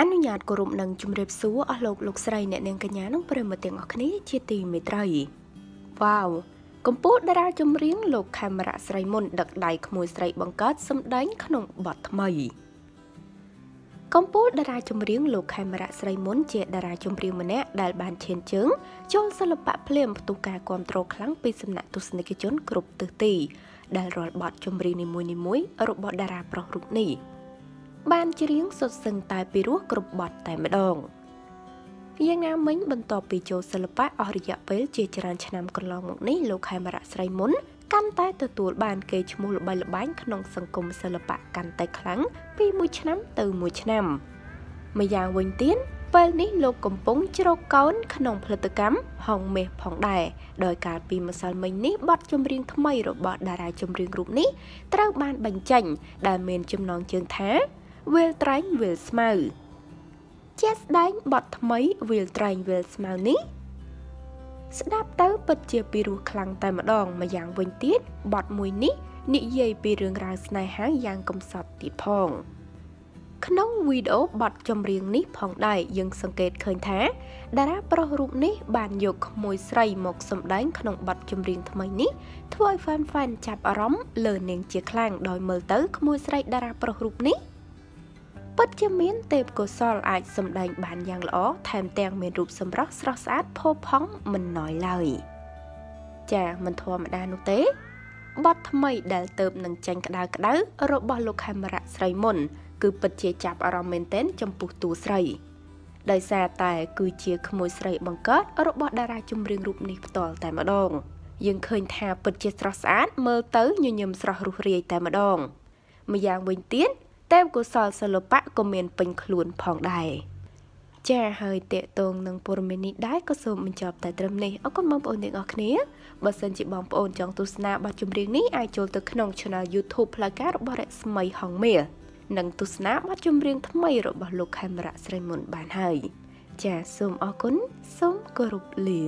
អនុញ្ញាតគោរពនឹងជម្រាបសួរអស់លោកលោកស្រីអ្នកនាងកញ្ញានិងប្រិយមិត្តទាំងអស់គ្នាជាទីមេត្រីវ៉ាវកម្ពុជាតារាចម្រៀងលោកខេមរៈស្រីមុនដឹកដៃក្មួយស្រីបង្កើតសម្ដែងក្នុងបទថ្មីកម្ពុជាតារាចម្រៀងលោកខេមរៈស្រីមុនជាតារាចម្រៀងម្នាក់ដែលបានឈានជើងចូលសិល្បៈភ្លាមផ្ទុះការគ្រប់គ្រងខ្លាំងពីសំណាក់ទស្សនិកជនគ្រប់ទិសទីដែលរាល់បទចម្រៀងនីមួយៗរបស់តារាប្រុសរូបនេះ បានច្រៀងសុទ្ធសឹងតែពីរោះគ្រប់បទតែម្ដងយ៉ាងណាមិញបន្ទាប់ពីចូលសិល្បៈអស់រយៈពេលជាច្រើនឆ្នាំកន្លងមកនេះលោកខេមរៈស្រីមុនកាន់តែទទួលបានកេរ្តិ៍ឈ្មោះល្បីល្បាញក្នុងសង្គមសិល្បៈកាន់តែខ្លាំងពីមួយឆ្នាំទៅមួយឆ្នាំម្យ៉ាងវិញទៀតពេលនេះលោកកំពុងជ្រកកោនក្នុងផលិតកម្មហងមាសផងដែរដោយកាលពីម្សិលមិញនេះបទចម្រៀងថ្មីរបស់តារាចម្រៀងរូបនេះត្រូវបានបញ្ចេញដែលមានចំណងជើងថា វាលត្រែងវាលស្មៅជាស្ដែងបទថ្មីវាលត្រែងវាលស្មៅនេះ ស្ដាប់ទៅពិតជាពីរោះខ្លាំងតែម្ដងម្យ៉ាងវិញទៀតបទមួយនេះនិយាយពីរឿងរ៉ាវស្នេហាយ៉ាងកំសត់ទៀតផង ក្នុងវីដេអូបទចម្រៀងនេះផងដែរយើងសង្កេតឃើញថាតារាប្រុសរូបនេះបានយកក្មួយស្រីមកសម្ដែងក្នុងបទចម្រៀងថ្មីនេះធ្វើឲ្យ fan fan ចាប់អារម្មណ៍លើនាងជាខ្លាំងដោយមើលទៅក្មួយស្រីតារាប្រុសរូបនេះ ពិតជាមានទេពកោសលអាចសម្ដែងបានយ៉ាងល្អថែមទាំងមានរូបសម្រស់ស្រស់ស្អាតផូរផង់មិនណយឡើយចាមិនធម្មតានោះទេបទថ្មីដែលទៅនឹងចាញ់ក្តៅក្តៅរបស់លោកខេមរៈស្រីមុន គឺពិតជាចាប់អារម្មណ៍មែនទែនចំពោះតួស្រីដោយសារតែគឺជាក្មួយស្រីបង្កើតរបស់តារាចម្រៀងរូបនេះផ្ទាល់តែម្ដង យើងឃើញថាពិតជាស្រស់ស្អាតមើលទៅញញឹមស្រស់រុះរាយតែម្ដងម្យ៉ាងវិញទៀត ទេពកោសលសិល្បៈក៏មានពេញខ្លួនផងដែរចាហើយតេតងនឹងព័ត៌មាននេះដែរក៏សូមបញ្ចប់តែត្រឹមនេះអរគុណបងប្អូនទាំងអស់គ្នាបើសិនជាបងប្អូនចង់ទស្សនាបទចម្រៀងនេះអាចចូលទៅក្នុង Channel YouTube ផ្លូវការរបស់រស្មីហងមាសនិងទស្សនាបទចម្រៀងថ្មីរបស់លោកខេមរៈស្រីមុនបានហើយចាសូមអរគុណសូមគោរពលា